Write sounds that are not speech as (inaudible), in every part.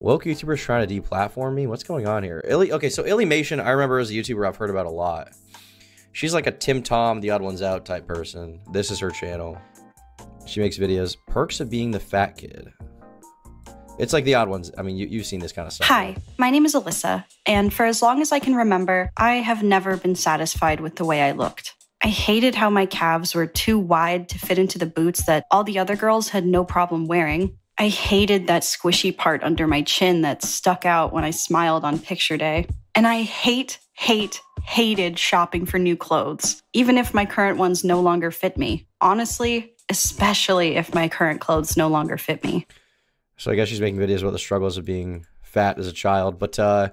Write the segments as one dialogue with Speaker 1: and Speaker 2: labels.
Speaker 1: Woke YouTubers trying to deplatform me? What's going on here? Illy, okay, so Illymation, I remember as a YouTuber I've heard about a lot. She's like a Tim Tom, the odd ones out type person. This is her channel. She makes videos. Perks of being the fat kid. It's like the odd ones. I mean, you, you've seen this kind of stuff.
Speaker 2: Hi, my name is Alyssa, and for as long as I can remember, I have never been satisfied with the way I looked. I hated how my calves were too wide to fit into the boots that all the other girls had no problem wearing. I hated that squishy part under my chin that stuck out when I smiled on picture day. And I hate, hate, hated shopping for new clothes, even if my current ones no longer fit me. Honestly, especially if my current clothes no longer fit me.
Speaker 1: So I guess she's making videos about the struggles of being fat as a child. But uh,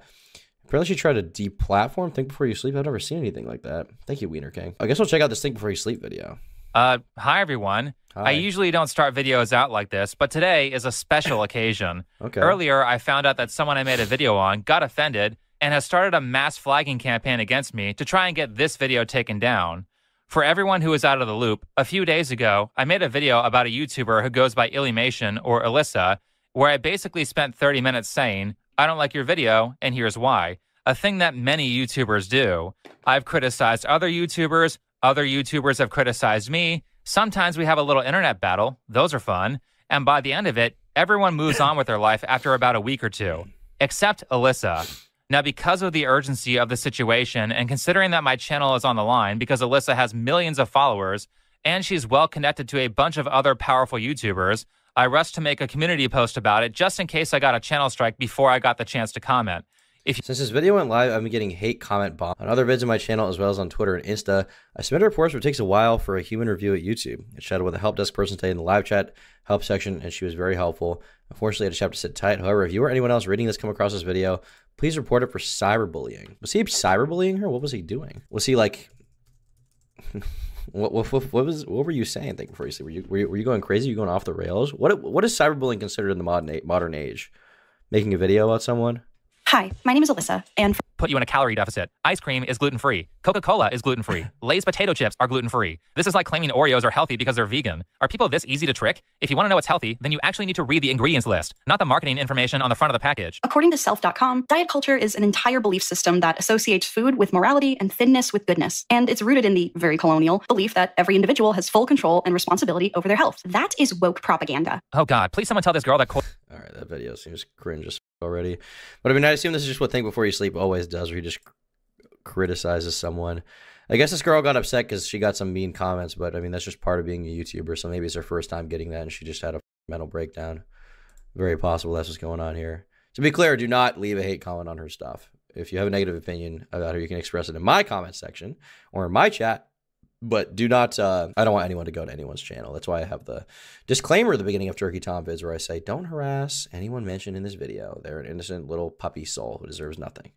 Speaker 1: apparently she tried to deplatform Think Before You Sleep. I've never seen anything like that. Thank you, Wiener King. I guess we'll check out this Think Before You Sleep video.
Speaker 3: Uh, hi everyone.
Speaker 1: Hi.
Speaker 3: I usually don't start videos out like this, but today is a special (coughs) occasion.
Speaker 1: Okay.
Speaker 3: Earlier, I found out that someone I made a video on got offended and has started a mass flagging campaign against me to try and get this video taken down. For everyone who is out of the loop, a few days ago, I made a video about a YouTuber who goes by Illymation or Alyssa, where I basically spent 30 minutes saying, I don't like your video, and here's why. A thing that many YouTubers do. I've criticized other YouTubers, other YouTubers have criticized me. Sometimes we have a little internet battle. Those are fun. And by the end of it, everyone moves on with their life after about a week or two, except Alyssa. Now, because of the urgency of the situation, and considering that my channel is on the line because Alyssa has millions of followers and she's well connected to a bunch of other powerful YouTubers, I rushed to make a community post about it just in case I got a channel strike before I got the chance to comment. If
Speaker 1: Since this video went live, I've been getting hate comment bomb on other vids on my channel as well as on Twitter and Insta. I submitted reports, but it takes a while for a human review at YouTube. I chatted with a help desk person today in the live chat help section, and she was very helpful. Unfortunately, I just have to sit tight. However, if you or anyone else reading this come across this video, please report it for cyberbullying. Was he cyberbullying her? What was he doing? Was he like? (laughs) what, what, what, was what were you saying? Think before you say were you, were you were you going crazy? Were you going off the rails? What what is cyberbullying considered in the modern modern age? Making a video about someone?
Speaker 2: Hi, my name is Alyssa, and
Speaker 3: put you in a calorie deficit. Ice cream is gluten free. Coca Cola is gluten free. (laughs) Lay's potato chips are gluten free. This is like claiming Oreos are healthy because they're vegan. Are people this easy to trick? If you want to know what's healthy, then you actually need to read the ingredients list, not the marketing information on the front of the package.
Speaker 2: according to self.com, diet culture is an entire belief system that associates food with morality and thinness with goodness. And it's rooted in the very colonial belief that every individual has full control and responsibility over their health. That is woke propaganda.
Speaker 3: Oh God, please someone tell this girl that. Co-
Speaker 1: All right, that video seems cringe as f- already. But I mean, I assume this is just what Think Before You Sleep always does, where he just criticizes someone. I guess this girl got upset because she got some mean comments, but I mean, that's just part of being a YouTuber. So maybe it's her first time getting that and she just had a (laughs) mental breakdown. Very possible that's what's going on here. To be clear, do not leave a hate comment on her stuff. If you have a negative opinion about her, you can express it in my comment section or in my chat but do not uh, i don't want anyone to go to anyone's channel. That's why i have the disclaimer at the beginning of turkey tom vids where i say don't harass anyone mentioned in this video. They're an innocent little puppy soul who deserves nothing.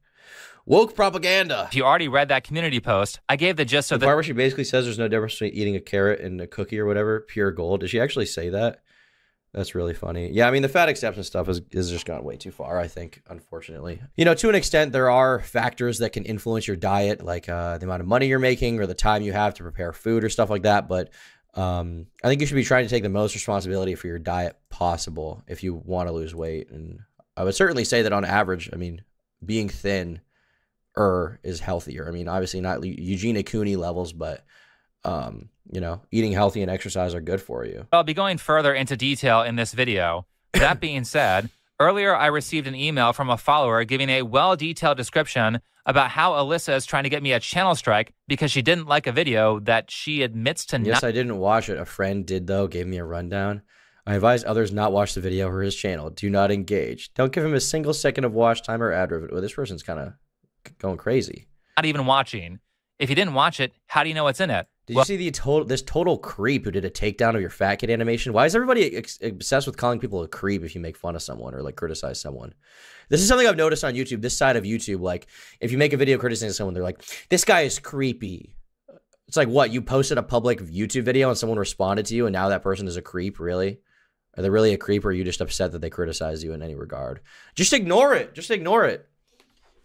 Speaker 1: Woke propaganda.
Speaker 3: If you already read that community post, I gave the gist of
Speaker 1: the
Speaker 3: of the
Speaker 1: part where she basically says there's no difference between eating a carrot and a cookie or whatever pure gold. Did she actually say that that's really funny. Yeah, I mean the fat acceptance stuff is, is just gone way too far, I think, unfortunately. You know, to an extent, there are factors that can influence your diet, like uh, the amount of money you're making or the time you have to prepare food or stuff like that. But um, I think you should be trying to take the most responsibility for your diet possible if you want to lose weight. And I would certainly say that on average, I mean, being thin er is healthier. I mean, obviously not Eugenia Cooney levels, but um, you know, eating healthy and exercise are good for you.
Speaker 3: I'll be going further into detail in this video. That (laughs) being said, earlier I received an email from a follower giving a well detailed description about how Alyssa is trying to get me a channel strike because she didn't like a video that she admits to
Speaker 1: Yes,
Speaker 3: not.
Speaker 1: I didn't watch it. A friend did though, gave me a rundown. I advise others not watch the video or his channel. Do not engage. Don't give him a single second of watch time or ad revenue. Well, this person's kind of going crazy.
Speaker 3: not even watching. If you didn't watch it, how do you know what's in it?
Speaker 1: Did
Speaker 3: Well-
Speaker 1: you see the total this total creep who did a takedown of your fat kid animation? Why is everybody ex- obsessed with calling people a creep if you make fun of someone or like criticize someone? This is something I've noticed on YouTube. This side of YouTube, like if you make a video criticizing someone, they're like, "This guy is creepy." It's like what you posted a public YouTube video and someone responded to you, and now that person is a creep. Really? Are they really a creep, or are you just upset that they criticize you in any regard? Just ignore it. Just ignore it.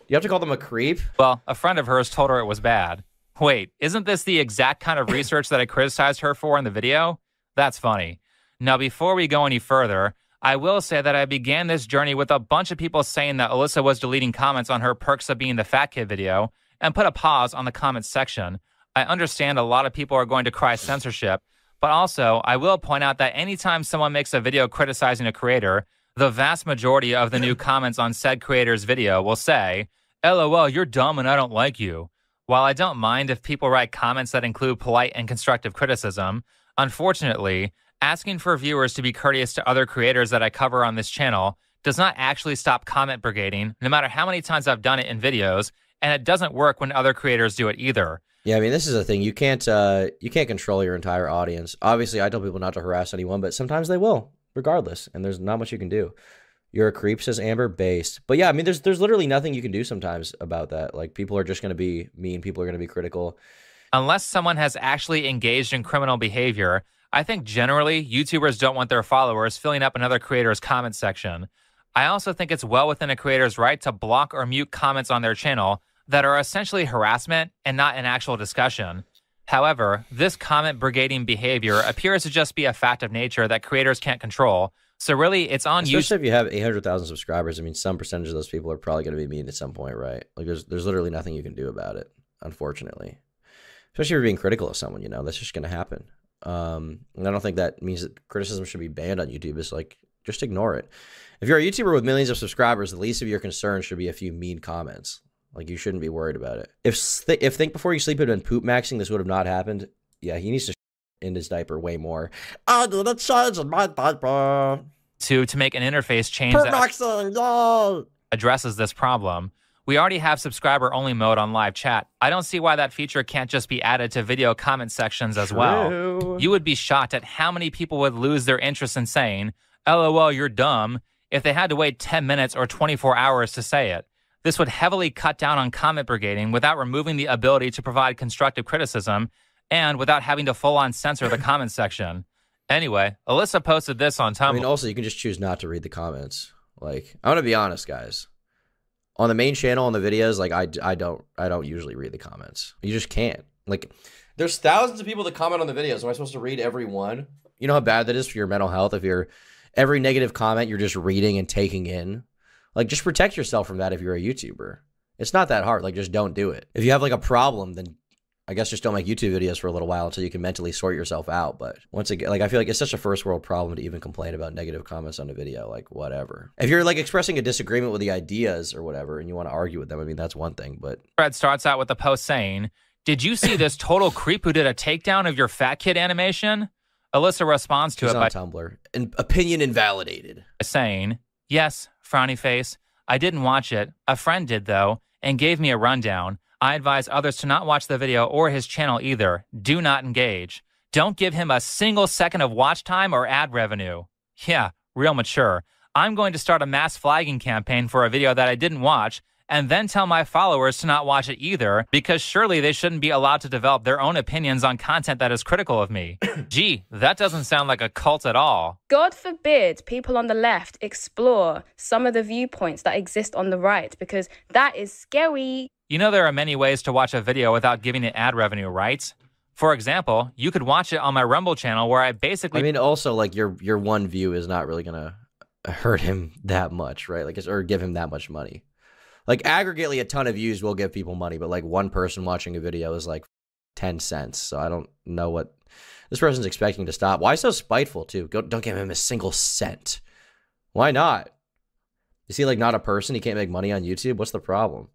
Speaker 1: You have to call them a creep.
Speaker 3: Well, a friend of hers told her it was bad. Wait, isn't this the exact kind of research that I criticized her for in the video? That's funny. Now, before we go any further, I will say that I began this journey with a bunch of people saying that Alyssa was deleting comments on her Perks of Being the Fat Kid video and put a pause on the comments section. I understand a lot of people are going to cry censorship, but also I will point out that anytime someone makes a video criticizing a creator, the vast majority of the new comments on said creator's video will say, LOL, you're dumb and I don't like you. While I don't mind if people write comments that include polite and constructive criticism, unfortunately, asking for viewers to be courteous to other creators that I cover on this channel does not actually stop comment brigading, no matter how many times I've done it in videos, and it doesn't work when other creators do it either.
Speaker 1: Yeah, I mean, this is the thing. You can't uh, you can't control your entire audience. Obviously, I tell people not to harass anyone, but sometimes they will, regardless, and there's not much you can do. You're a creep, says Amber, based. But yeah, I mean, there's there's literally nothing you can do sometimes about that. Like people are just going to be mean. People are going to be critical.
Speaker 3: Unless someone has actually engaged in criminal behavior, I think generally YouTubers don't want their followers filling up another creator's comment section. I also think it's well within a creator's right to block or mute comments on their channel that are essentially harassment and not an actual discussion. However, this comment brigading behavior appears to just be a fact of nature that creators can't control. So really, it's on
Speaker 1: you. Especially if you have 800,000 subscribers. I mean, some percentage of those people are probably going to be mean at some point, right? Like, there's there's literally nothing you can do about it, unfortunately. Especially if you're being critical of someone, you know, that's just going to happen. Um, and I don't think that means that criticism should be banned on YouTube. It's like just ignore it. If you're a YouTuber with millions of subscribers, the least of your concerns should be a few mean comments. Like you shouldn't be worried about it. If th- if think before you sleep had been poop maxing, this would have not happened. Yeah, he needs to in his diaper way more. I need a change in my diaper.
Speaker 3: To to make an interface change
Speaker 1: poop that maxing,
Speaker 3: addresses this problem. We already have subscriber only mode on live chat. I don't see why that feature can't just be added to video comment sections as
Speaker 1: True.
Speaker 3: well. You would be shocked at how many people would lose their interest in saying, LOL, you're dumb, if they had to wait 10 minutes or 24 hours to say it. This would heavily cut down on comment brigading without removing the ability to provide constructive criticism and without having to full on censor the comment section. Anyway, Alyssa posted this on Tumblr. I
Speaker 1: mean, also, you can just choose not to read the comments. Like, I'm going to be honest, guys. On the main channel on the videos like I, I don't i don't usually read the comments. You just can't. Like there's thousands of people that comment on the videos. Am i supposed to read every one? You know how bad that is for your mental health? If you're every negative comment you're just reading and taking in. Like just protect yourself from that if you're a youtuber. It's not that hard. Like just don't do it. If you have like a problem then I guess just don't make YouTube videos for a little while until you can mentally sort yourself out. But once again, like I feel like it's such a first world problem to even complain about negative comments on a video. Like whatever. If you're like expressing a disagreement with the ideas or whatever, and you want to argue with them, I mean that's one thing. But
Speaker 3: Fred starts out with a post saying, "Did you see this total creep who did a takedown of your fat kid animation?" Alyssa responds to
Speaker 1: She's
Speaker 3: it
Speaker 1: on
Speaker 3: by
Speaker 1: Tumblr. An opinion invalidated.
Speaker 3: saying, "Yes, frowny face. I didn't watch it. A friend did though, and gave me a rundown." I advise others to not watch the video or his channel either. Do not engage. Don't give him a single second of watch time or ad revenue. Yeah, real mature. I'm going to start a mass flagging campaign for a video that I didn't watch and then tell my followers to not watch it either because surely they shouldn't be allowed to develop their own opinions on content that is critical of me. (coughs) Gee, that doesn't sound like a cult at all.
Speaker 4: God forbid people on the left explore some of the viewpoints that exist on the right because that is scary.
Speaker 3: You know, there are many ways to watch a video without giving it ad revenue, right? For example, you could watch it on my Rumble channel where I basically.
Speaker 1: I mean, also like your your one view is not really gonna hurt him (laughs) that much, right? Like, or give him that much money. Like aggregately, a ton of views will give people money, but like one person watching a video is like ten cents. So I don't know what this person's expecting to stop. Why so spiteful too? Go, don't give him a single cent. Why not? Is he like not a person? He can't make money on YouTube. What's the problem?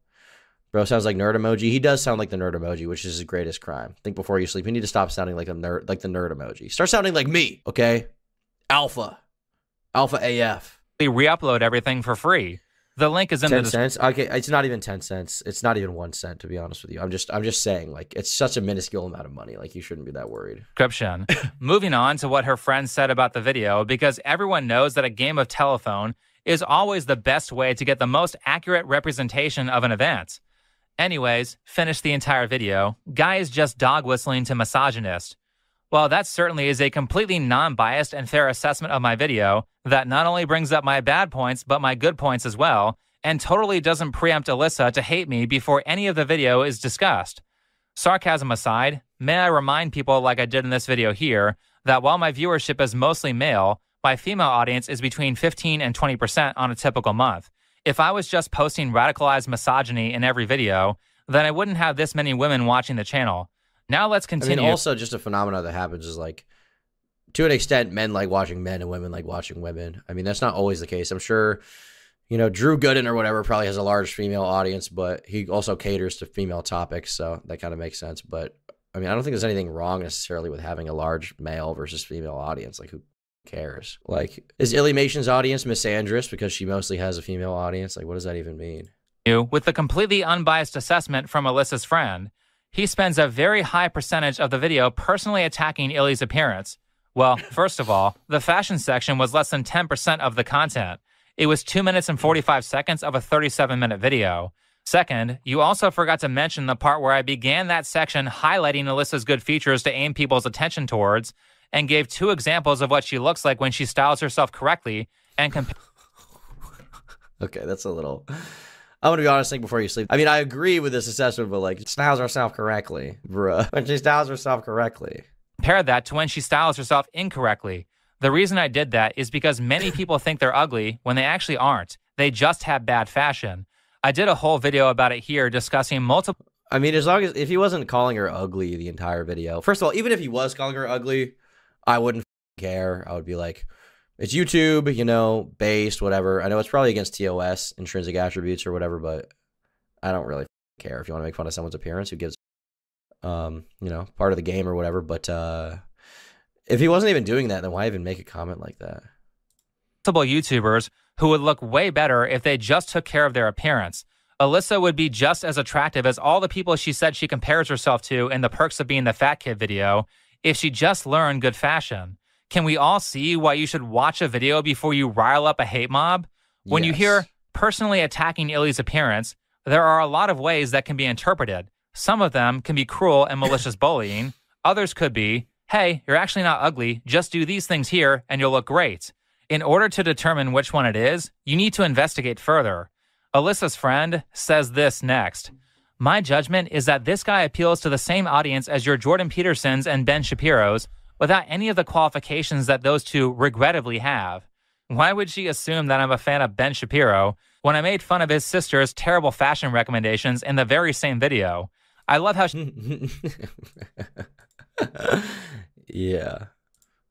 Speaker 1: Bro sounds like nerd emoji. He does sound like the nerd emoji, which is his greatest crime. Think before you sleep. You need to stop sounding like a nerd, like the nerd emoji. Start sounding like me, okay? Alpha, Alpha AF.
Speaker 3: We re-upload everything for free. The link is in
Speaker 1: ten
Speaker 3: the
Speaker 1: cents. Okay, it's not even ten cents. It's not even one cent to be honest with you. I'm just, I'm just saying, like, it's such a minuscule amount of money. Like, you shouldn't be that worried.
Speaker 3: description. (laughs) Moving on to what her friend said about the video, because everyone knows that a game of telephone is always the best way to get the most accurate representation of an event. Anyways, finish the entire video. Guy is just dog whistling to misogynist. Well, that certainly is a completely non biased and fair assessment of my video that not only brings up my bad points, but my good points as well, and totally doesn't preempt Alyssa to hate me before any of the video is discussed. Sarcasm aside, may I remind people, like I did in this video here, that while my viewership is mostly male, my female audience is between 15 and 20% on a typical month. If I was just posting radicalized misogyny in every video, then I wouldn't have this many women watching the channel. Now let's continue.
Speaker 1: I mean, also just a phenomenon that happens is like, to an extent, men like watching men and women like watching women. I mean, that's not always the case. I'm sure, you know, Drew Gooden or whatever probably has a large female audience, but he also caters to female topics, so that kind of makes sense. But I mean, I don't think there's anything wrong necessarily with having a large male versus female audience. Like, who cares? Like, is Illymation's audience misandrous because she mostly has a female audience? Like, what does that even mean?
Speaker 3: With the completely unbiased assessment from Alyssa's friend, he spends a very high percentage of the video personally attacking Illy's appearance. Well, (laughs) first of all, the fashion section was less than 10% of the content. It was 2 minutes and 45 seconds of a 37 minute video. Second, you also forgot to mention the part where I began that section highlighting Alyssa's good features to aim people's attention towards and gave two examples of what she looks like when she styles herself correctly and comp- (laughs)
Speaker 1: Okay, that's a little. I'm gonna be honest. Think before you sleep. I mean, I agree with this assessment, but like, styles herself correctly, bruh. (laughs) When she styles herself correctly.
Speaker 3: Compare that to when she styles herself incorrectly. The reason I did that is because many (laughs) people think they're ugly when they actually aren't. They just have bad fashion. I did a whole video about it here discussing multiple.
Speaker 1: I mean, as long as if he wasn't calling her ugly the entire video. First of all, even if he was calling her ugly, I wouldn't care. I would be like, it's YouTube, you know, based, whatever. I know it's probably against TOS, intrinsic attributes or whatever, but I don't really care. If you want to make fun of someone's appearance, who gives, um, you know, part of the game or whatever. But uh, if he wasn't even doing that, then why even make a comment like that?
Speaker 3: YouTubers who would look way better if they just took care of their appearance. Alyssa would be just as attractive as all the people she said she compares herself to in the Perks of Being the Fat Kid video if she just learned good fashion. Can we all see why you should watch a video before you rile up a hate mob? When yes. you hear personally attacking Illy's appearance, there are a lot of ways that can be interpreted. Some of them can be cruel and malicious (laughs) bullying. Others could be, hey, you're actually not ugly. Just do these things here and you'll look great. In order to determine which one it is, you need to investigate further. Alyssa's friend says this next. My judgment is that this guy appeals to the same audience as your Jordan Petersons and Ben Shapiro's, without any of the qualifications that those two regrettably have. Why would she assume that I'm a fan of Ben Shapiro when I made fun of his sister's terrible fashion recommendations in the very same video? I love how she. (laughs)
Speaker 1: yeah.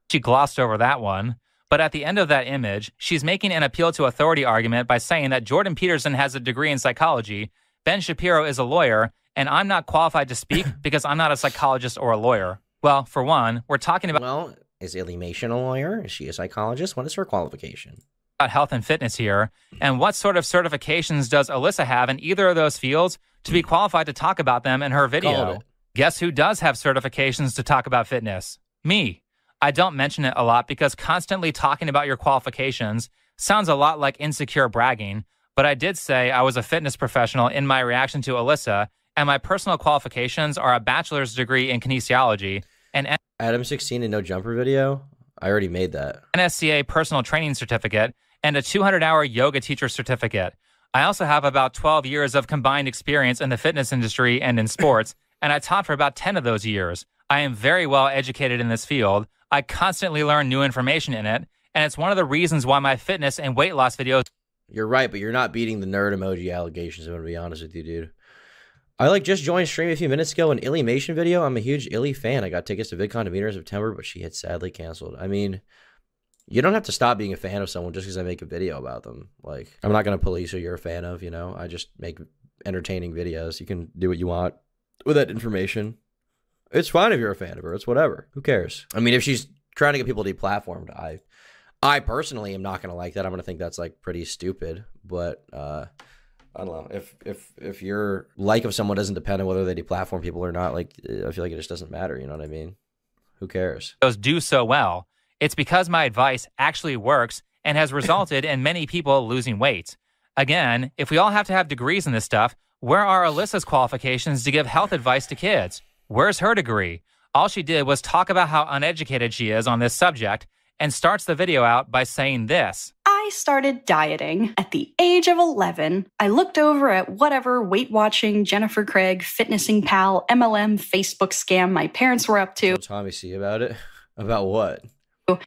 Speaker 3: She glossed over that one. But at the end of that image, she's making an appeal to authority argument by saying that Jordan Peterson has a degree in psychology, Ben Shapiro is a lawyer, and I'm not qualified to speak (laughs) because I'm not a psychologist or a lawyer. Well, for one, we're talking about.
Speaker 1: Well, is Illymation a lawyer? Is she a psychologist? What is her qualification?
Speaker 3: About health and fitness here. And what sort of certifications does Alyssa have in either of those fields to be hmm. qualified to talk about them in her video? Guess who does have certifications to talk about fitness? Me. I don't mention it a lot because constantly talking about your qualifications sounds a lot like insecure bragging, but I did say I was a fitness professional in my reaction to Alyssa and my personal qualifications are a bachelor's degree in kinesiology and
Speaker 1: Adam 16 and no jumper video. I already made that.
Speaker 3: NSCA personal training certificate and a 200 hour yoga teacher certificate. I also have about 12 years of combined experience in the fitness industry and in sports, (laughs) and I taught for about 10 of those years. I am very well educated in this field. I constantly learn new information in it, and it's one of the reasons why my fitness and weight loss videos.
Speaker 1: You're right, but you're not beating the nerd emoji allegations. I'm gonna be honest with you, dude. I like just joined stream a few minutes ago an Illymation video. I'm a huge Illy fan. I got tickets to VidCon to meet her in September, but she had sadly canceled. I mean, you don't have to stop being a fan of someone just because I make a video about them. Like, I'm not gonna police who you're a fan of. You know, I just make entertaining videos. You can do what you want with that information. It's fine if you're a fan of her. It's whatever. Who cares? I mean, if she's trying to get people deplatformed, I, I personally am not gonna like that. I'm gonna think that's like pretty stupid. But uh, I don't know if if if your like of someone doesn't depend on whether they deplatform people or not. Like I feel like it just doesn't matter. You know what I mean? Who cares?
Speaker 3: Those do so well. It's because my advice actually works and has resulted in many people losing weight. Again, if we all have to have degrees in this stuff, where are Alyssa's qualifications to give health advice to kids? Where's her degree? All she did was talk about how uneducated she is on this subject and starts the video out by saying this
Speaker 2: I started dieting at the age of 11. I looked over at whatever Weight Watching, Jennifer Craig, Fitnessing Pal, MLM, Facebook scam my parents were up to.
Speaker 1: Tommy see about it? (laughs) About what?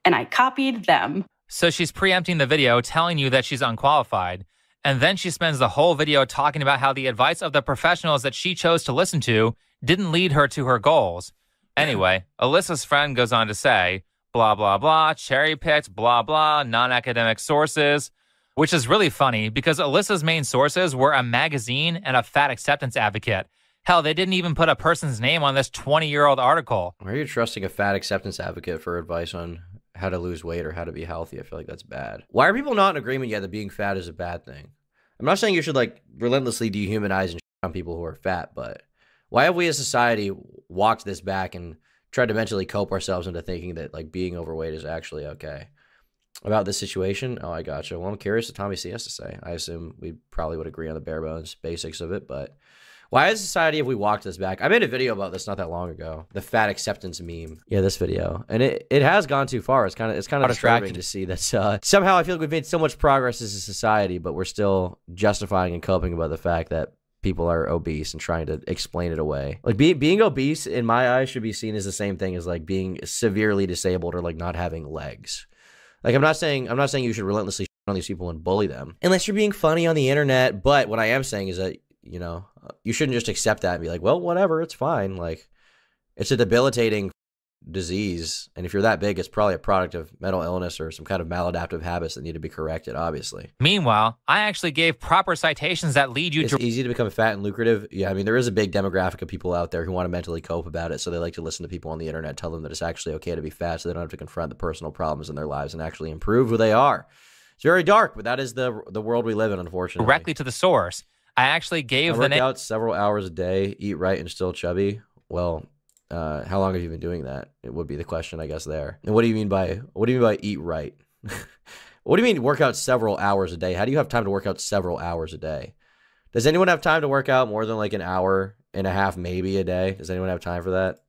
Speaker 2: and I copied them.
Speaker 3: So she's preempting the video, telling you that she's unqualified. And then she spends the whole video talking about how the advice of the professionals that she chose to listen to didn't lead her to her goals. Anyway, Alyssa's friend goes on to say, blah, blah, blah, cherry picked, blah, blah, non academic sources, which is really funny because Alyssa's main sources were a magazine and a fat acceptance advocate. Hell, they didn't even put a person's name on this 20 year old article.
Speaker 1: Why are you trusting a fat acceptance advocate for advice on how to lose weight or how to be healthy? I feel like that's bad. Why are people not in agreement yet that being fat is a bad thing? I'm not saying you should like relentlessly dehumanize and on people who are fat, but why have we as society walked this back and tried to mentally cope ourselves into thinking that like being overweight is actually okay? About this situation, oh, I gotcha. Well, I'm curious what Tommy C has to say. I assume we probably would agree on the bare bones basics of it, but why as society have we walked this back? I made a video about this not that long ago. The fat acceptance meme. Yeah, this video. And it, it has gone too far. It's kind of it's kind of distracting to see that uh, somehow I feel like we've made so much progress as a society, but we're still justifying and coping about the fact that people are obese and trying to explain it away. Like being being obese in my eyes should be seen as the same thing as like being severely disabled or like not having legs. Like I'm not saying I'm not saying you should relentlessly on these people and bully them unless you're being funny on the internet. But what I am saying is that you know you shouldn't just accept that and be like, well, whatever, it's fine. Like it's a debilitating disease and if you're that big it's probably a product of mental illness or some kind of maladaptive habits that need to be corrected obviously
Speaker 3: Meanwhile, I actually gave proper citations that lead you
Speaker 1: it's
Speaker 3: to
Speaker 1: easy to become fat and lucrative yeah i mean there is a big demographic of people out there who want to mentally cope about it so they like to listen to people on the internet tell them that it's actually okay to be fat so they don't have to confront the personal problems in their lives and actually improve who they are it's very dark but that is the the world we live in unfortunately
Speaker 3: directly to the source. I actually gave
Speaker 1: I
Speaker 3: the
Speaker 1: work
Speaker 3: name.
Speaker 1: out several hours a day eat right and still chubby well uh, how long have you been doing that? It would be the question i guess there. And what do you mean by what do you mean by eat right? (laughs) What do you mean work out several hours a day? How do you have time to work out several hours a day? Does anyone have time to work out more than like an hour and a half maybe a day? Does anyone have time for that?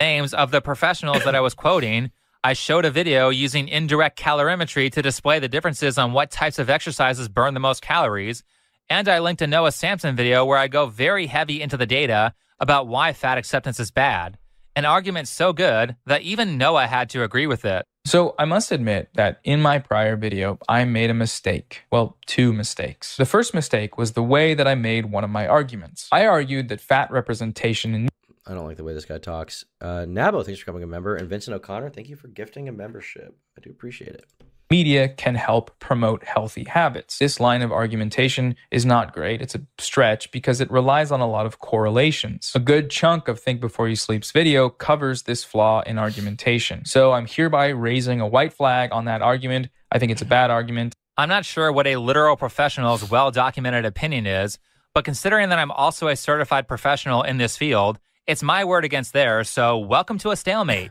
Speaker 3: Names of the professionals that I was quoting. I showed a video using indirect calorimetry to display the differences on what types of exercises burn the most calories. And I linked a Noah Samsen video where I go very heavy into the data about why fat acceptance is bad. An argument so good that even Noah had to agree with it.
Speaker 5: So I must admit that in my prior video, I made a mistake. Well, two mistakes. The first mistake was the way that I made one of my arguments. I argued that fat representation in
Speaker 1: i don't like the way this guy talks uh nabo thanks for becoming a member and vincent o'connor thank you for gifting a membership i do appreciate it
Speaker 5: media can help promote healthy habits. This line of argumentation is not great. It's a stretch because it relies on a lot of correlations. A good chunk of Think Before You Sleep's video covers this flaw in argumentation. So I'm hereby raising a white flag on that argument. I think it's a bad argument.
Speaker 3: I'm not sure what a literal professional's well documented opinion is, but considering that I'm also a certified professional in this field, it's my word against theirs, so welcome to a stalemate.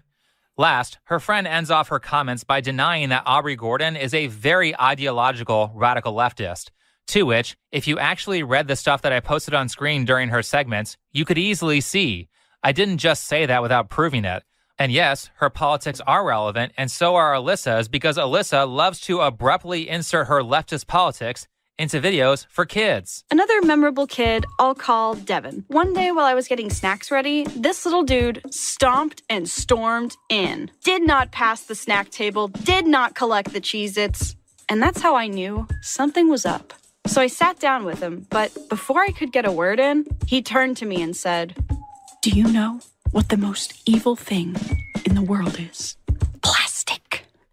Speaker 3: Last, her friend ends off her comments by denying that Aubrey Gordon is a very ideological radical leftist. To which, if you actually read the stuff that I posted on screen during her segments, you could easily see. I didn't just say that without proving it. And yes, her politics are relevant, and so are Alyssa's because Alyssa loves to abruptly insert her leftist politics into videos for kids.
Speaker 2: Another memorable kid I'll call Devin. One day while I was getting snacks ready, this little dude stomped and stormed in. Did not pass the snack table, did not collect the Cheez Its. And that's how I knew something was up. So I sat down with him, but before I could get a word in, he turned to me and said, Do you know what the most evil thing in the world is?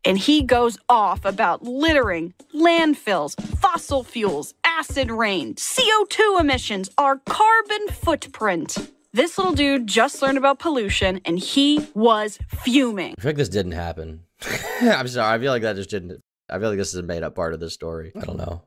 Speaker 2: Plastic. And he goes off about littering, landfills, fossil fuels, acid rain, CO2 emissions, our carbon footprint. This little dude just learned about pollution and he was fuming.
Speaker 1: I feel like this didn't happen. (laughs) I'm sorry. I feel like that just didn't. I feel like this is a made up part of this story. I don't know.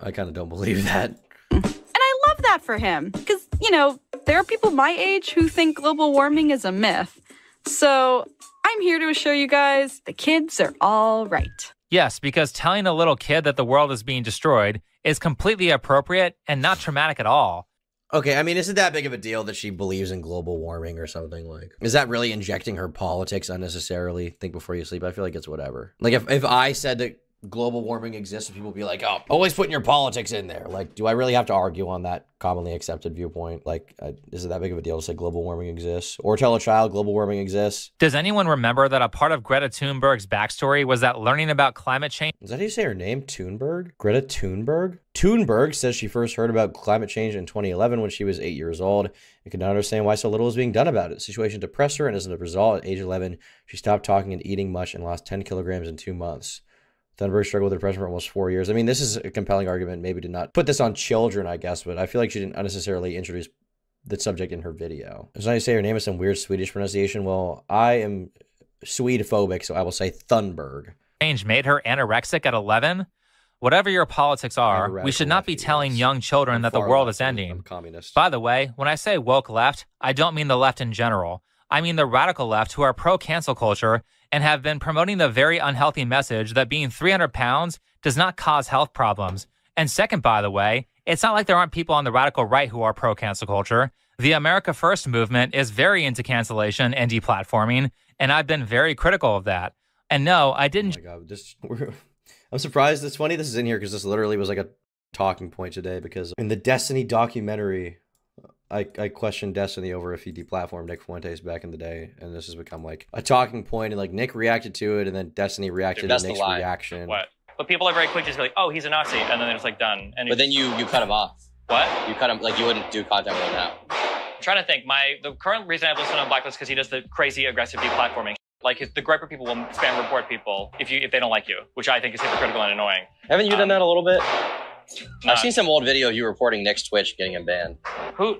Speaker 1: I kind of don't believe that.
Speaker 2: And I love that for him because, you know, there are people my age who think global warming is a myth. So I'm here to assure you guys the kids are all right.
Speaker 3: Yes, because telling a little kid that the world is being destroyed is completely appropriate and not traumatic at all.
Speaker 1: Okay, I mean, isn't that big of a deal that she believes in global warming or something? Like, is that really injecting her politics unnecessarily? Think before you sleep. I feel like it's whatever. Like, if, if I said that global warming exists and people be like, oh, always putting your politics in there. Like, do I really have to argue on that commonly accepted viewpoint? Like, uh, is it that big of a deal to say global warming exists or tell a child global warming exists?
Speaker 3: Does anyone remember that a part of Greta Thunberg's backstory was that learning about climate change
Speaker 1: Is that how you say her name? Thunberg? Greta Thunberg? Thunberg says she first heard about climate change in 2011 when she was eight years old and could not understand why so little was being done about it. The situation depressed her, and as a result, at age 11, she stopped talking and eating much and lost 10 kilograms in two months. Thunberg struggled with depression for almost four years. I mean, this is a compelling argument, maybe to not put this on children, I guess, but I feel like she didn't unnecessarily introduce the subject in her video. As I say her name is some weird Swedish pronunciation. Well, I am Swede phobic, so I will say Thunberg.
Speaker 3: change made her anorexic at 11? Whatever your politics are, we should not be
Speaker 1: lefty,
Speaker 3: telling
Speaker 1: yes.
Speaker 3: young children
Speaker 1: I'm
Speaker 3: that the
Speaker 1: far
Speaker 3: world
Speaker 1: left,
Speaker 3: is
Speaker 1: I'm-
Speaker 3: ending.
Speaker 1: I'm communist.
Speaker 3: By the way, when I say woke left, I don't mean the left in general. I mean the radical left who are pro cancel culture and have been promoting the very unhealthy message that being 300 pounds does not cause health problems. And second, by the way, it's not like there aren't people on the radical right who are pro cancel culture. The America First movement is very into cancellation and deplatforming, and I've been very critical of that. And no, I
Speaker 1: Oh
Speaker 3: didn't
Speaker 1: my god, (laughs) I'm surprised. It's funny this is in here because this literally was like a talking point today. Because in the Destiny documentary, I I questioned Destiny over if he deplatformed Nick Fuentes back in the day, and this has become like a talking point. And like Nick reacted to it, and then Destiny reacted
Speaker 6: that's
Speaker 1: to
Speaker 6: the
Speaker 1: Nick's reaction.
Speaker 7: What? But people are very quick to just be like, oh, he's a Nazi, and then they're just like done. And
Speaker 6: But then you you cut him off.
Speaker 7: what?
Speaker 6: You cut him like you wouldn't do content with him now.
Speaker 7: I'm trying to think. My the current reason I've listened on Blacklist because he does the crazy aggressive deplatforming. Like his, the groyper people will spam report people if you if they don't like you, which I think is hypocritical and annoying.
Speaker 6: Haven't you
Speaker 7: Um,
Speaker 6: done that a little bit?
Speaker 7: Not-
Speaker 6: I've seen some old video of you reporting Nick's Twitch getting him banned
Speaker 7: Who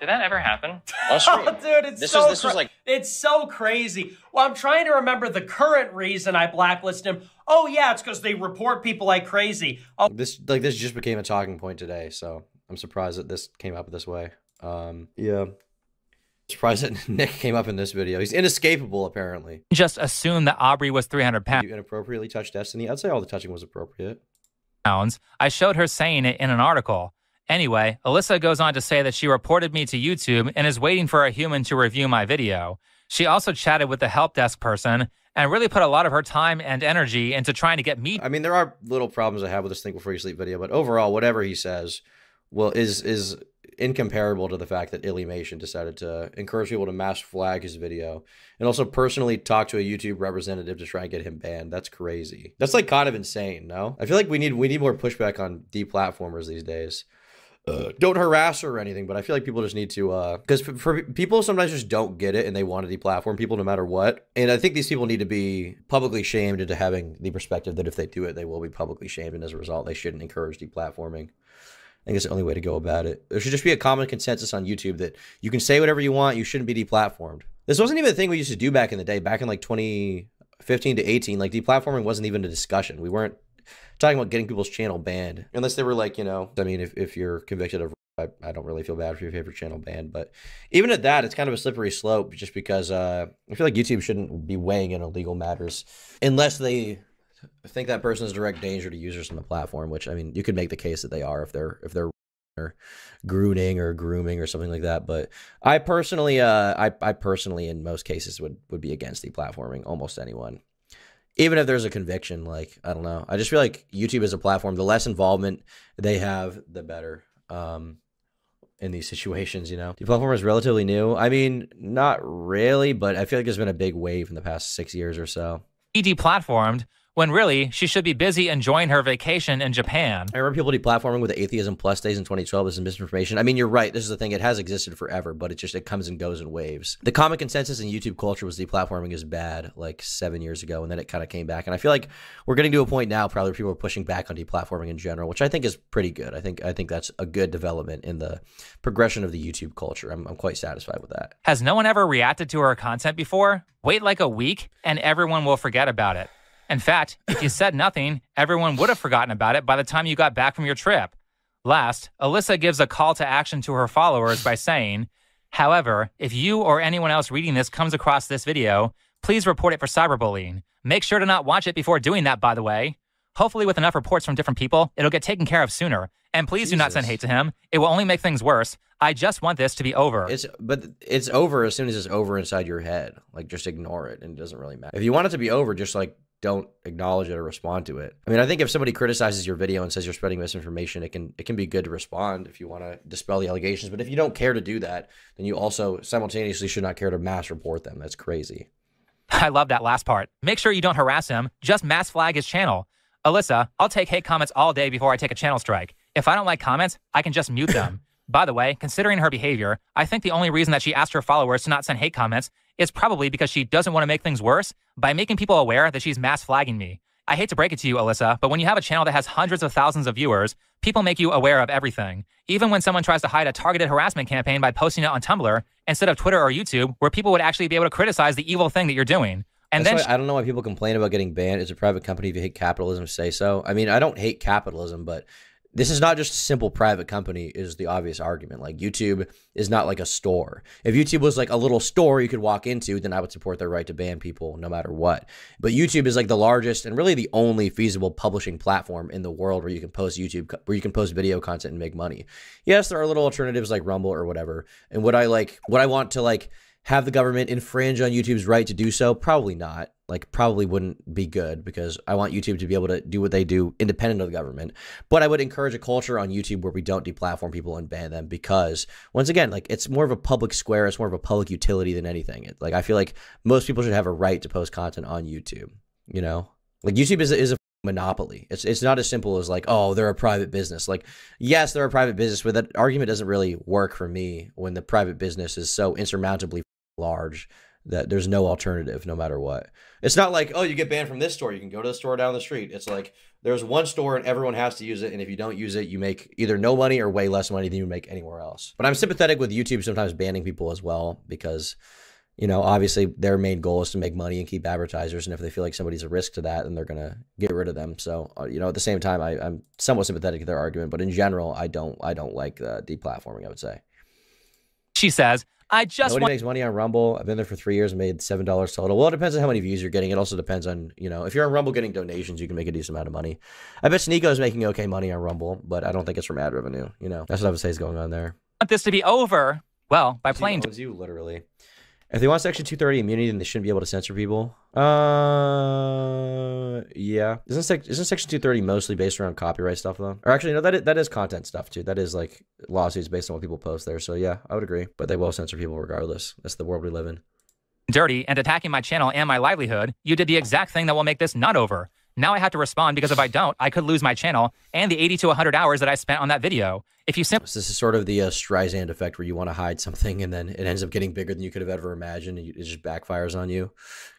Speaker 7: did that ever happen? (laughs)
Speaker 6: on stream.
Speaker 8: Oh, dude, it's
Speaker 6: This
Speaker 8: so
Speaker 6: was- this was like-
Speaker 8: it's so crazy. Well, I'm trying to remember the current reason I blacklisted him. Oh yeah, it's because they report people like crazy. Oh,
Speaker 1: This like this just became a talking point today, so I'm surprised that this came up this way. Um, yeah, surprised that (laughs) Nick came up in this video. He's inescapable apparently.
Speaker 3: just assume that Aubrey was 300 pounds.
Speaker 1: You inappropriately touched Destiny. I'd say all the touching was appropriate.
Speaker 3: pounds. I showed her saying it in an article. Anyway, Alyssa goes on to say that she reported me to YouTube and is waiting for a human to review my video. She also chatted with the help desk person and really put a lot of her time and energy into trying to get me
Speaker 1: I mean, there are little problems I have with this "Think Before You Sleep" video, but overall, whatever he says, well, is is incomparable to the fact that Illymation decided to encourage people to mass flag his video and also personally talk to a YouTube representative to try and get him banned. That's crazy. That's like kind of insane. No, I feel like we need we need more pushback on deplatformers these days. Uh, don't harass her or anything, but I feel like people just need to, uh, because for, for people sometimes just don't get it and they want to deplatform people no matter what. And I think these people need to be publicly shamed into having the perspective that if they do it, they will be publicly shamed, and as a result, they shouldn't encourage deplatforming. I think it's the only way to go about it. There should just be a common consensus on YouTube that you can say whatever you want, you shouldn't be deplatformed. This wasn't even a thing we used to do back in the day, back in like 2015 to 18. Like deplatforming wasn't even a discussion. We weren't talking about getting people's channel banned unless they were like, you know, I mean, if, if you're convicted of I, I don't really feel bad for your favorite channel banned, but even at that, it's kind of a slippery slope just because uh, I feel like YouTube shouldn't be weighing in on legal matters unless they think that person is a direct danger to users on the platform. Which I mean, you could make the case that they are if they're if they're or grooming or grooming or something like that. But I personally, uh, I I personally in most cases would would be against deplatforming almost anyone even if there's a conviction, like I don't know, I just feel like YouTube is a platform. The less involvement they have, the better. Um, in these (laughs) situations, you know, the platform is relatively new. I mean, not really, but I feel like there's been a big wave in the past six years or so.
Speaker 3: deplatformed when really she should be busy enjoying her vacation in Japan.
Speaker 1: I remember people deplatforming with the Atheism Plus days in 2012 as misinformation. I mean, you're right. This is the thing. It has existed forever, but it just it comes and goes in waves. The common consensus in YouTube culture was deplatforming is bad like seven years ago, and then it kind of came back. And I feel like we're getting to a point now, probably where people are pushing back on deplatforming in general, which I think is pretty good. I think I think that's a good development in the progression of the YouTube culture. I'm, I'm quite satisfied with that.
Speaker 3: Has no one ever reacted to her content before? Wait like a week and everyone will forget about it. In fact, if you said nothing, everyone would have forgotten about it by the time you got back from your trip. Last, Alyssa gives a call to action to her followers by saying, However, if you or anyone else reading this comes across this video, please report it for cyberbullying. Make sure to not watch it before doing that, by the way. Hopefully, with enough reports from different people, it'll get taken care of sooner. And please do not send hate to him. It will only make things worse. I just want this to be over.
Speaker 1: It's but it's over as soon as it's over inside your head. Like just ignore it, and it doesn't really matter. If you want it to be over, just like don't acknowledge it or respond to it. I mean, I think if somebody criticizes your video and says you're spreading misinformation, it can it can be good to respond if you want to dispel the allegations. But if you don't care to do that, then you also simultaneously should not care to mass report them. That's crazy. (laughs)
Speaker 3: I love that last part. Make sure you don't harass him. Just mass flag his channel. Alyssa, I'll take hate comments all day before I take a channel strike. If I don't like comments, I can just mute them. (laughs) By the way, considering her behavior, I think the only reason that she asked her followers to not send hate comments is probably because she doesn't want to make things worse by making people aware that she's mass flagging me. I hate to break it to you, Alyssa, but when you have a channel that has hundreds of thousands of viewers, people make you aware of everything. Even when someone tries to hide a targeted harassment campaign by posting it on Tumblr instead of Twitter or YouTube, where people would actually be able to criticize the evil thing that you're doing.
Speaker 1: And That's then I don't know why people complain about getting banned. It's a private company. If you hate capitalism, say so. I mean, I don't hate capitalism, but this is not just a simple private company is the obvious argument. Like youtube is not like a store. If youtube was like a little store you could walk into then i would support their right to ban people no matter what. But youtube is like the largest and really the only feasible publishing platform in the world where you can post youtube where you can post video content and make money. Yes there are little alternatives like rumble or whatever. And would i like would i want to like have the government infringe on YouTube's right to do so? Probably not. Like, probably wouldn't be good because I want YouTube to be able to do what they do independent of the government. But I would encourage a culture on YouTube where we don't deplatform people and ban them because, once again, like it's more of a public square, it's more of a public utility than anything. It, like, I feel like most people should have a right to post content on YouTube. You know, like YouTube is is a monopoly. It's it's not as simple as like, oh, they're a private business. Like, yes, they're a private business, but that argument doesn't really work for me when the private business is so insurmountably large that there's no alternative no matter what. It's not like, oh, you get banned from this store, you can go to the store down the street. It's like there's one store and everyone has to use it and if you don't use it, you make either no money or way less money than you make anywhere else. But I'm sympathetic with YouTube sometimes banning people as well because you know, obviously their main goal is to make money and keep advertisers. And if they feel like somebody's a risk to that, then they're going to get rid of them. So, uh, you know, at the same time, I, am somewhat sympathetic to their argument, but in general, I don't, I don't like uh, deplatforming. I would say.
Speaker 3: She says, I just
Speaker 1: nobody want- makes money on Rumble. I've been there for three years, and made seven dollars total. Well, it depends on how many views you're getting. It also depends on you know if you're on Rumble getting donations, you can make a decent amount of money. I bet Sneako is making okay money on Rumble, but I don't think it's from ad revenue. You know, that's what I would say is going on there.
Speaker 3: Want this to be over? Well, by playing.
Speaker 1: you literally. If they want Section 230 immunity, then they shouldn't be able to censor people. Uh, yeah. Isn't sec- isn't Section 230 mostly based around copyright stuff though? Or actually, no, that is, that is content stuff too. That is like lawsuits based on what people post there. So yeah, I would agree. But they will censor people regardless. That's the world we live in.
Speaker 3: Dirty and attacking my channel and my livelihood. You did the exact thing that will make this not over. Now I have to respond because if I don't, I could lose my channel and the 80 to 100 hours that I spent on that video. If you simply.
Speaker 1: So this is sort of the uh, Streisand effect where you want to hide something and then it ends up getting bigger than you could have ever imagined and it just backfires on you.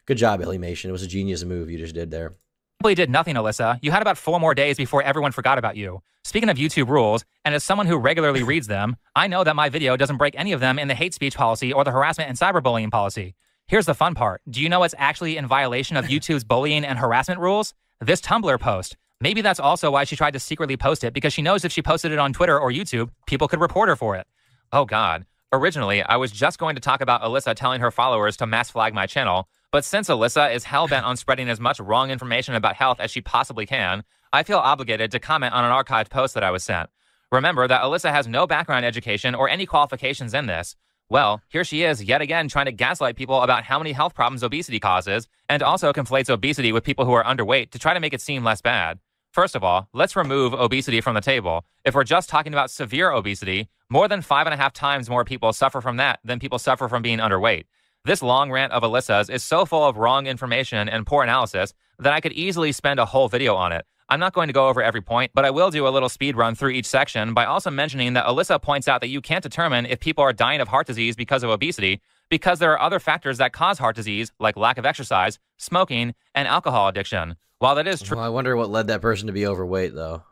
Speaker 1: Good job, Ellie It was a genius move you just did there.
Speaker 3: Simply did nothing, Alyssa. You had about four more days before everyone forgot about you. Speaking of YouTube rules, and as someone who regularly reads them, I know that my video doesn't break any of them in the hate speech policy or the harassment and cyberbullying policy. Here's the fun part. Do you know what's actually in violation of (laughs) YouTube's bullying and harassment rules? This Tumblr post. Maybe that's also why she tried to secretly post it because she knows if she posted it on Twitter or YouTube, people could report her for it. Oh, God. Originally, I was just going to talk about Alyssa telling her followers to mass flag my channel, but since Alyssa is hell bent on spreading as much wrong information about health as she possibly can, I feel obligated to comment on an archived post that I was sent. Remember that Alyssa has no background education or any qualifications in this. Well, here she is yet again trying to gaslight people about how many health problems obesity causes, and also conflates obesity with people who are underweight to try to make it seem less bad. First of all, let's remove obesity from the table. If we're just talking about severe obesity, more than five and a half times more people suffer from that than people suffer from being underweight. This long rant of Alyssa's is so full of wrong information and poor analysis that I could easily spend a whole video on it. I'm not going to go over every point, but I will do a little speed run through each section by also mentioning that Alyssa points out that you can't determine if people are dying of heart disease because of obesity because there are other factors that cause heart disease, like lack of exercise, smoking, and alcohol addiction. While that is true.
Speaker 1: Well, I wonder what led that person to be overweight, though.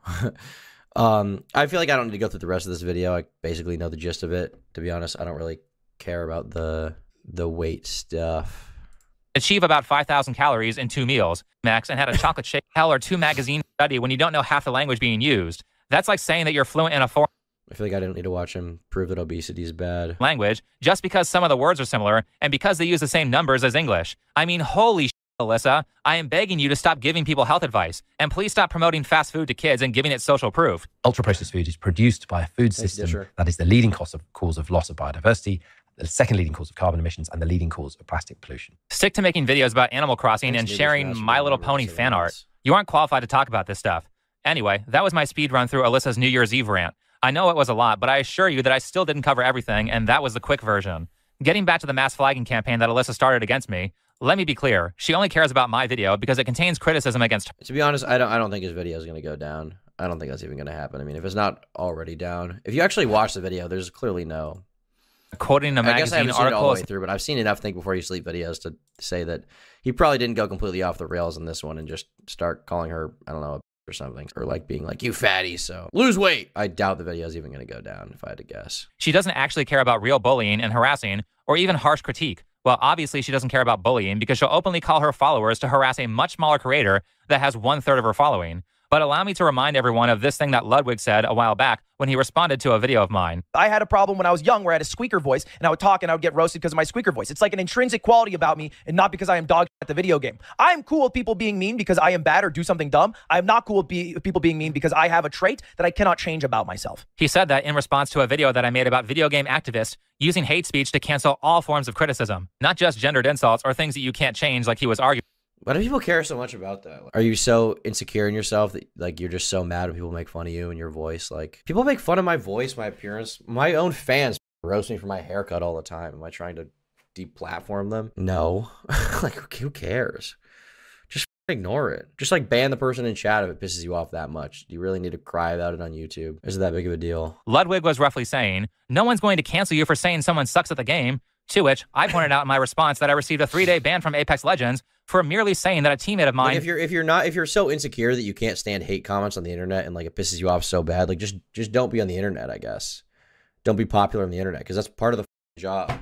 Speaker 1: (laughs) um, I feel like I don't need to go through the rest of this video. I basically know the gist of it. To be honest, I don't really care about the the weight stuff
Speaker 3: achieve about 5,000 calories in two meals, max, and had a chocolate shake (laughs) hell or two magazine study when you don't know half the language being used. That's like saying that you're fluent in a foreign
Speaker 1: I feel like I didn't need to watch him prove that obesity is bad.
Speaker 3: Language, just because some of the words are similar and because they use the same numbers as English. I mean, holy shit, Alyssa. I am begging you to stop giving people health advice and please stop promoting fast food to kids and giving it social proof.
Speaker 9: Ultra processed food is produced by a food system that is the leading cause of, cause of loss of biodiversity the second leading cause of carbon emissions, and the leading cause of plastic pollution.
Speaker 3: Stick to making videos about Animal Crossing
Speaker 1: Thanks,
Speaker 3: and sharing My Little Pony fan art. You aren't qualified to talk about this stuff. Anyway, that was my speed run through Alyssa's New Year's Eve rant. I know it was a lot, but I assure you that I still didn't cover everything, and that was the quick version. Getting back to the mass flagging campaign that Alyssa started against me, let me be clear. She only cares about my video because it contains criticism against her.
Speaker 1: To be honest, I don't. I don't think his video is going to go down. I don't think that's even going to happen. I mean, if it's not already down, if you actually watch the video, there's clearly no.
Speaker 3: Quoting
Speaker 1: I guess I
Speaker 3: magazine
Speaker 1: haven't seen it all the way through, but I've seen enough "Think Before You Sleep" videos to say that he probably didn't go completely off the rails in this one and just start calling her, I don't know, or something, or like being like, "You fatty, so lose weight." I doubt the video is even going to go down. If I had to guess,
Speaker 3: She doesn't actually care about real bullying and harassing or even harsh critique. Well, obviously, she doesn't care about bullying because she'll openly call her followers to harass a much smaller creator that has one third of her following. But allow me to remind everyone of this thing that Ludwig said a while back when he responded to a video of mine.
Speaker 10: I had a problem when I was young where I had a squeaker voice and I would talk and I would get roasted because of my squeaker voice. It's like an intrinsic quality about me and not because I am dog at the video game. I am cool with people being mean because I am bad or do something dumb. I am not cool with be- people being mean because I have a trait that I cannot change about myself.
Speaker 3: He said that in response to a video that I made about video game activists using hate speech to cancel all forms of criticism, not just gendered insults or things that you can't change, like he was arguing.
Speaker 1: Why do people care so much about that? Are you so insecure in yourself that like you're just so mad when people make fun of you and your voice? Like people make fun of my voice, my appearance. My own fans roast me for my haircut all the time. Am I trying to deplatform them? No. (laughs) like who cares? Just ignore it. Just like ban the person in chat if it pisses you off that much. Do you really need to cry about it on YouTube? Is it that big of a deal?
Speaker 3: Ludwig was roughly saying, No one's going to cancel you for saying someone sucks at the game. To which I pointed out in my response that I received a three day ban from Apex Legends for merely saying that a teammate of
Speaker 1: Like
Speaker 3: mine.
Speaker 1: if you're if you're not if you're so insecure that you can't stand hate comments on the internet and like it pisses you off so bad, like just just don't be on the internet, I guess. Don't be popular on the internet because that's part of the job.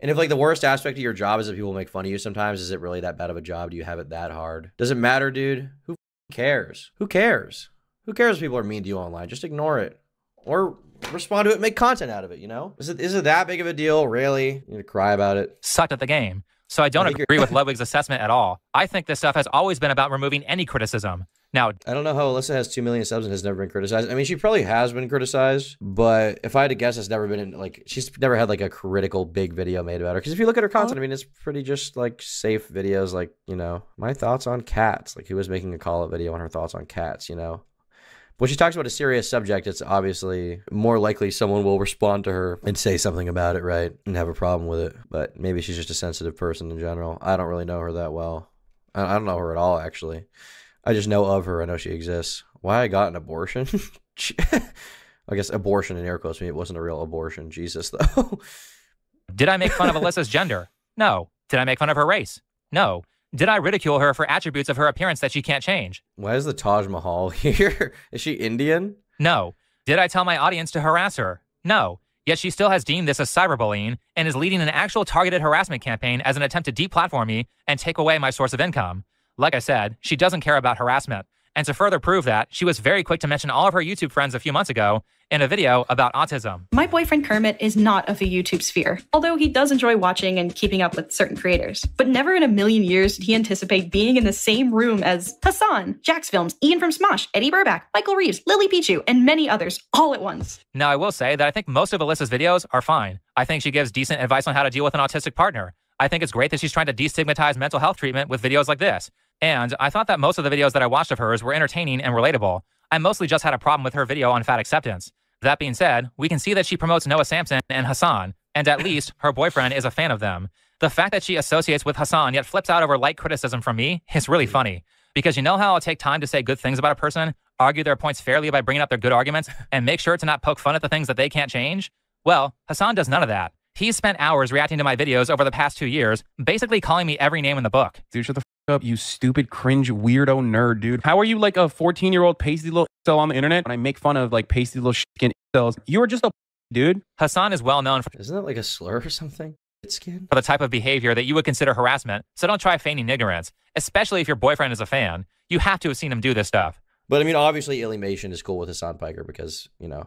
Speaker 1: And if like the worst aspect of your job is that people make fun of you sometimes, is it really that bad of a job? Do you have it that hard? Does it matter, dude? Who cares? Who cares? Who cares if people are mean to you online? Just ignore it. Or respond to it, make content out of it, you know? Is it is it that big of a deal, really? You need to cry about it.
Speaker 3: sucked at the game. So I don't
Speaker 1: I
Speaker 3: agree with Ludwig's assessment at all. I think this stuff has always been about removing any criticism. Now,
Speaker 1: I don't know how Alyssa has two million subs and has never been criticized. I mean, she probably has been criticized, but if I had to guess, it's never been in, like she's never had like a critical big video made about her. Because if you look at her content, I mean, it's pretty just like safe videos, like you know, my thoughts on cats. Like who was making a call out video on her thoughts on cats, you know. When she talks about a serious subject, it's obviously more likely someone will respond to her and say something about it, right? And have a problem with it. But maybe she's just a sensitive person in general. I don't really know her that well. I don't know her at all, actually. I just know of her. I know she exists. Why I got an abortion? (laughs) (laughs) I guess abortion in air quotes. I mean, it wasn't a real abortion. Jesus, (laughs) though.
Speaker 3: did I make fun of Alyssa's gender? No. Did I make fun of her race? No. Did I ridicule her for attributes of her appearance that she can't change?
Speaker 1: Why is the Taj Mahal (laughs) here? Is she Indian?
Speaker 3: No. Did I tell my audience to harass her? No. Yet she still has deemed this as cyberbullying and is leading an actual targeted harassment campaign as an attempt to deplatform me and take away my source of income. Like I said, she doesn't care about harassment. And to further prove that, she was very quick to mention all of her YouTube friends a few months ago in a video about autism.
Speaker 2: My boyfriend Kermit is not of the YouTube sphere, although he does enjoy watching and keeping up with certain creators. But never in a million years did he anticipate being in the same room as Hasan, Jax Films, Ian from Smosh, Eddy Burback, Michael Reeves, Lily Pichu, and many others all at once.
Speaker 3: Now, I will say that I think most of Alyssa's videos are fine. I think she gives decent advice on how to deal with an autistic partner. I think it's great that she's trying to destigmatize mental health treatment with videos like this. And I thought that most of the videos that I watched of hers were entertaining and relatable. I mostly just had a problem with her video on fat acceptance. That being said, we can see that she promotes Noah Samsen and Hasan, and at (laughs) least her boyfriend is a fan of them. The fact that she associates with Hasan yet flips out over light criticism from me is really funny. Because you know how I'll take time to say good things about a person, argue their points fairly by bringing up their good arguments, (laughs) and make sure to not poke fun at the things that they can't change? Well, Hasan does none of that. He's spent hours reacting to my videos over the past two years, basically calling me every name in the book.
Speaker 11: Dude, shut the up, you stupid, cringe, weirdo nerd, dude. How are you like a 14 year old pasty little cell on the internet? When I make fun of like pasty little skin cells, you are just a (laughs) dude.
Speaker 3: Hasan is well known for
Speaker 1: Isn't that like a slur or something? It's skin.
Speaker 3: the type of behavior that you would consider harassment, so don't try feigning ignorance, especially if your boyfriend is a fan. You have to have seen him do this stuff.
Speaker 1: But I mean, obviously, Illymation is cool with Hasan Piker because you know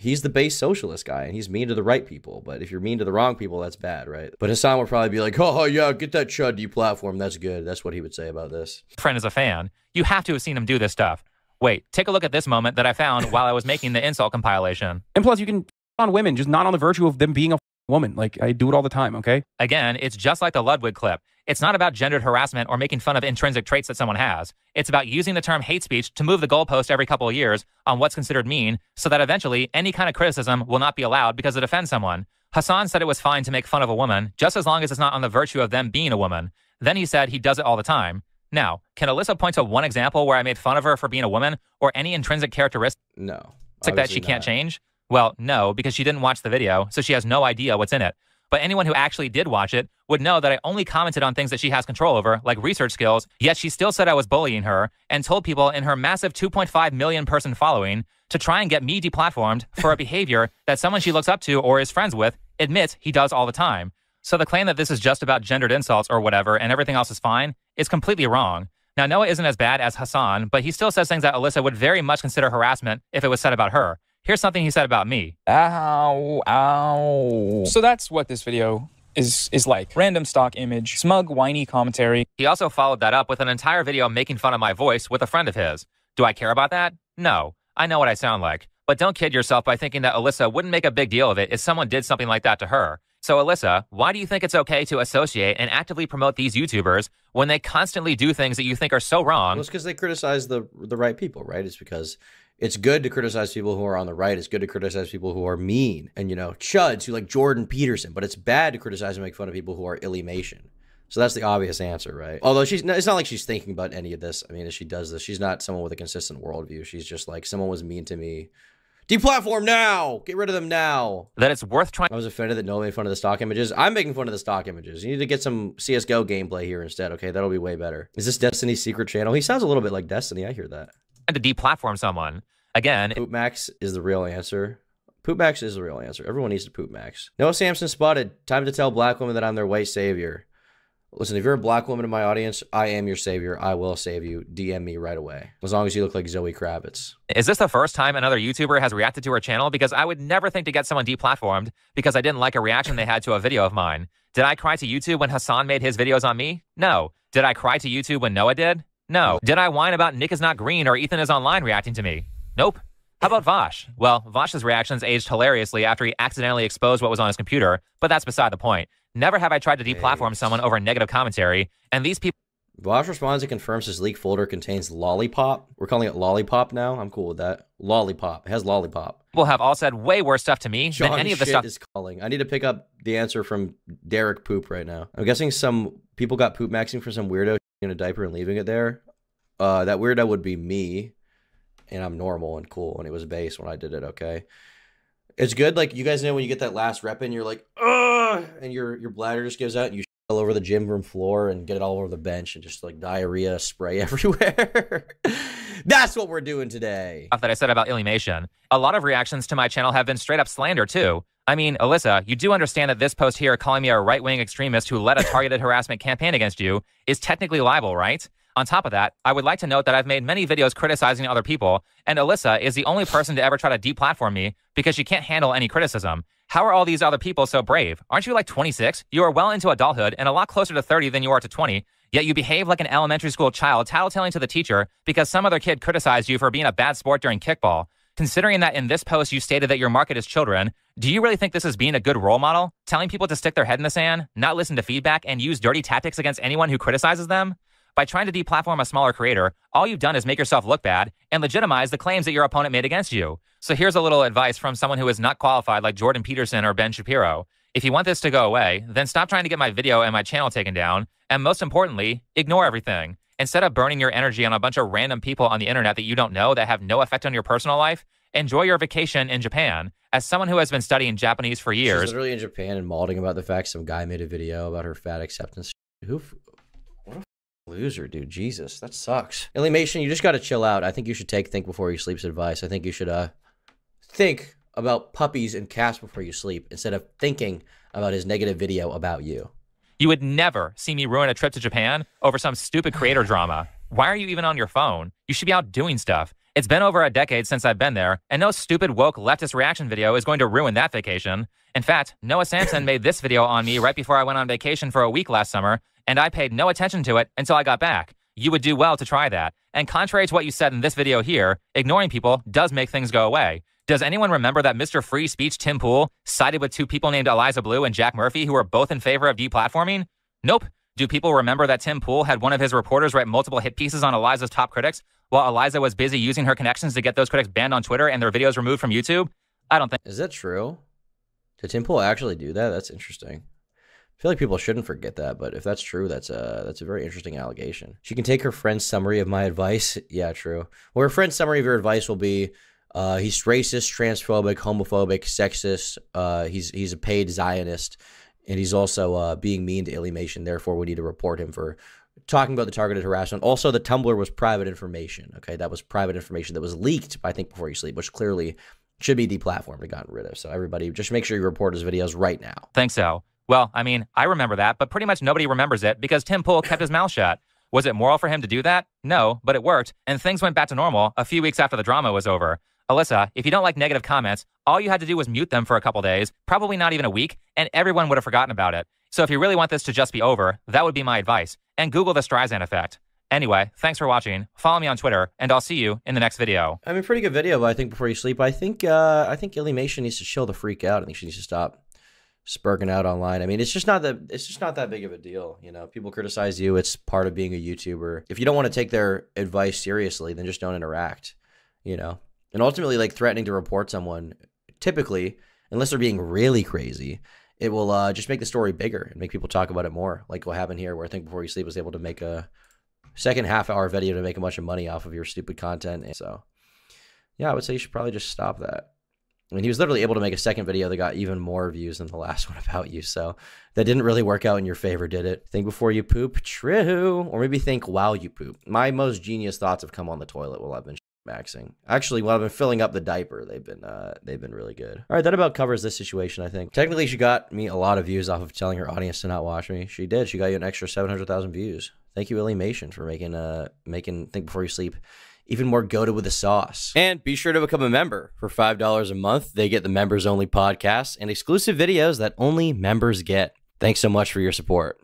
Speaker 1: he's the base socialist guy and he's mean to the right people. But if you're mean to the wrong people, that's bad, right? But Hasan would probably be like, (laughs) "Oh yeah, get that chud deplatform. That's good." That's what he would say about this.
Speaker 3: Friend is a fan. You have to have seen him do this stuff. Wait, take a look at this moment that I found while I was making the insult compilation. (laughs)
Speaker 11: And plus, you can on women, just not on the virtue of them being a woman. Like I do it all the time. Okay.
Speaker 3: Again, it's just like the Ludwig clip. It's not about gendered harassment or making fun of intrinsic traits that someone has. It's about using the term hate speech to move the goalpost every couple of years on what's considered mean so that eventually any kind of criticism will not be allowed because it offends someone. Hasan said it was fine to make fun of a woman just as long as it's not on the virtue of them being a woman. Then he said he does it all the time. Now, can Alyssa point to one example where I made fun of her for being a woman or any intrinsic characteristic
Speaker 1: No.
Speaker 3: Like that she can't
Speaker 1: not.
Speaker 3: change? Well, no, because she didn't watch the video, so she has no idea what's in it. But anyone who actually did watch it would know that I only commented on things that she has control over, like research skills, yet she still said I was bullying her and told people in her massive 2.5 million person following to try and get me deplatformed for a (laughs) behavior that someone she looks up to or is friends with admits he does all the time. So the claim that this is just about gendered insults or whatever and everything else is fine is completely wrong. Now, Noah isn't as bad as Hasan, but he still says things that Alyssa would very much consider harassment if it was said about her. Here's something he said about me.
Speaker 5: Ow, ow. So that's what this video is is like. Random stock image, smug, whiny commentary.
Speaker 3: He also followed that up with an entire video making fun of my voice with a friend of his. Do I care about that? No. I know what I sound like. But don't kid yourself by thinking that Alyssa wouldn't make a big deal of it if someone did something like that to her. So, Alyssa, why do you think it's okay to associate and actively promote these YouTubers when they constantly do things that you think are so wrong?
Speaker 1: Well, it's because they criticize the the right people, right? It's because it's good to criticize people who are on the right. It's good to criticize people who are mean and you know chuds who like Jordan Peterson. But it's bad to criticize and make fun of people who are illymation. So that's the obvious answer, right? Although she's it's not like she's thinking about any of this. I mean, if she does this, she's not someone with a consistent worldview. She's just like someone was mean to me. Deplatform now. Get rid of them now.
Speaker 3: That it's worth trying.
Speaker 1: I was offended that Noah made fun of the stock images. I'm making fun of the stock images. You need to get some CS:GO gameplay here instead. Okay, that'll be way better. Is this Destiny's secret channel? He sounds a little bit like Destiny. I hear that.
Speaker 3: To deplatform someone. Again,
Speaker 1: Poop Max is the real answer. Poop Max is the real answer. Everyone needs to poop Max. Noah Samsen spotted. Time to tell black women that I'm their white savior. Listen, if you're a black woman in my audience, I am your savior. I will save you. DM me right away. As long as you look like Zoe Kravitz.
Speaker 3: Is this the first time another YouTuber has reacted to her channel? Because I would never think to get someone deplatformed because I didn't like a reaction they had to a video of mine. Did I cry to YouTube when Hasan made his videos on me? No. Did I cry to YouTube when Noah did? No. Did I whine about Nick is not green or Ethan is online reacting to me? Nope. How about Vosh? Well, Vosh's reactions aged hilariously after he accidentally exposed what was on his computer, but that's beside the point. Never have I tried to deplatform someone over negative commentary, and these people
Speaker 1: Vosh responds and confirms his leak folder contains lollipop. We're calling it lollipop now. I'm cool with that. Lollipop. It has lollipop.
Speaker 3: People have all said way worse stuff to me
Speaker 1: Sean
Speaker 3: than any of the
Speaker 1: shit
Speaker 3: stuff
Speaker 1: is calling. I need to pick up the answer from Derek Poop right now. I'm guessing some people got poop maxing for some weirdo in a diaper and leaving it there. Uh, that weirdo would be me, and I'm normal and cool, and it was base when I did it. Okay, it's good. Like you guys know when you get that last rep in, you're like, ugh, and your your bladder just gives out, and you all over the gym room floor and get it all over the bench and just like diarrhea spray (laughs) everywhere. That's what we're doing today.
Speaker 3: that I said about Illymation. A lot of reactions to my channel have been straight up slander too. I mean, Alyssa, you do understand that this post here calling me a right wing extremist who led a targeted (laughs) harassment campaign against you is technically libel, right? On top of that, I would like to note that I've made many videos criticizing other people, and Alyssa is the only person to ever try to deplatform me because she can't handle any criticism. How are all these other people so brave? Aren't you like 26? You are well into adulthood and a lot closer to 30 than you are to 20, yet you behave like an elementary school child tattletaling to the teacher because some other kid criticized you for being a bad sport during kickball. Considering that in this post you stated that your market is children, do you really think this is being a good role model? Telling people to stick their head in the sand, not listen to feedback, and use dirty tactics against anyone who criticizes them? By trying to deplatform a smaller creator, all you've done is make yourself look bad and legitimize the claims that your opponent made against you. So here's a little advice from someone who is not qualified like Jordan Peterson or Ben Shapiro. If you want this to go away, then stop trying to get my video and my channel taken down, and most importantly, ignore everything. Instead of burning your energy on a bunch of random people on the internet that you don't know that have no effect on your personal life, enjoy your vacation in Japan. As someone who has been studying Japanese for years, She's
Speaker 1: literally in Japan and malding about the fact some guy made a video about her fat acceptance. Who? What a loser, dude. Jesus, that sucks. Illymation, you just got to chill out. I think you should take think before you sleep's advice. I think you should uh think about puppies and cats before you sleep instead of thinking about his negative video about you.
Speaker 3: You would never see me ruin a trip to Japan over some stupid creator drama. Why are you even on your phone? You should be out doing stuff. It's been over a decade since I've been there, and no stupid woke leftist reaction video is going to ruin that vacation. In fact, Noah Samsen (coughs) made this video on me right before I went on vacation for a week last summer, and I paid no attention to it until I got back. You would do well to try that. And contrary to what you said in this video here, ignoring people does make things go away. Does anyone remember that Mr. Free Speech Tim Pool sided with two people named Eliza Bleu and Jack Murphy who were both in favor of deplatforming? Nope. Do people remember that Tim Pool had one of his reporters write multiple hit pieces on Eliza's top critics while Eliza was busy using her connections to get those critics banned on Twitter and their videos removed from YouTube? I don't think.
Speaker 1: Is that true? Did Tim Pool actually do that? That's interesting. I feel like people shouldn't forget that, but if that's true, that's a that's a very interesting allegation. She can take her friend's summary of my advice. (laughs) Yeah, true. Well, her friend's summary of your advice will be uh, he's racist, transphobic, homophobic, sexist. Uh, he's he's a paid Zionist, and he's also uh, being mean to Illymation. Therefore, we need to report him for talking about the targeted harassment. Also, the Tumblr was private information. Okay, that was private information that was leaked. I think before you sleep, which clearly should be deplatformed and gotten rid of. So everybody, just make sure you report his videos right now.
Speaker 3: Think so. Well, I mean, I remember that, but pretty much nobody remembers it because Tim Pool kept his mouth shut. Was it moral for him to do that? No, but it worked, and things went back to normal a few weeks after the drama was over. Alyssa, if you don't like negative comments, all you had to do was mute them for a couple days, probably not even a week, and everyone would have forgotten about it. So if you really want this to just be over, that would be my advice. And Google the Streisand effect. Anyway, thanks for watching. Follow me on Twitter, and I'll see you in the next video.
Speaker 1: I mean, pretty good video, but I think before you sleep, I think uh, I think Illymation needs to chill the freak out. I think she needs to stop spurging out online. I mean, it's just not that it's just not that big of a deal. You know, people criticize you. It's part of being a YouTuber. If you don't want to take their advice seriously, then just don't interact. You know, and ultimately, like threatening to report someone, typically, unless they're being really crazy, it will uh, just make the story bigger and make people talk about it more. Like what happened here, where I think before you sleep was able to make a second half hour video to make a bunch of money off of your stupid content. And so, yeah, I would say you should probably just stop that. I mean, he was literally able to make a second video that got even more views than the last (laughs) one about you. So that didn't really work out in your favor, did it? Think before you poop, true. Or maybe think while you poop. My most genius thoughts have come on the toilet while I've been maxing. Actually, while I've been filling up the diaper, they've been uh, they've been really good. All right, that about covers this situation. I think technically she got me a lot of views off of telling her audience to not watch me. She did. She got you an extra seven hundred thousand views. Thank you, Illymation, for making uh making think before you sleep even more goaded with the sauce. And be sure to become a member. For $5 a month, they get the members only podcasts and exclusive videos that only members get. Thanks so much for your support.